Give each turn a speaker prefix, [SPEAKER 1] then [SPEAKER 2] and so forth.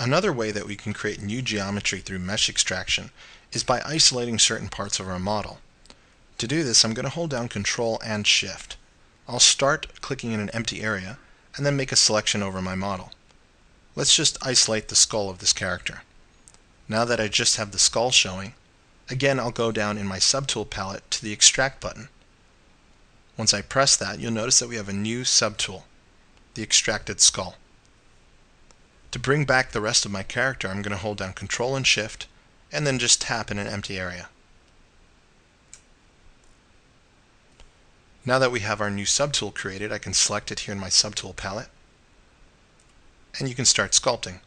[SPEAKER 1] Another way that we can create new geometry through mesh extraction is by isolating certain parts of our model. To do this, I'm going to hold down Control and Shift. I'll start clicking in an empty area, and then make a selection over my model. Let's just isolate the skull of this character. Now that I just have the skull showing, again I'll go down in my subtool palette to the Extract button. Once I press that, you'll notice that we have a new subtool, the Extracted Skull. To bring back the rest of my character, I'm going to hold down Control and Shift, and then just tap in an empty area. Now that we have our new subtool created, I can select it here in my subtool palette, and you can start sculpting.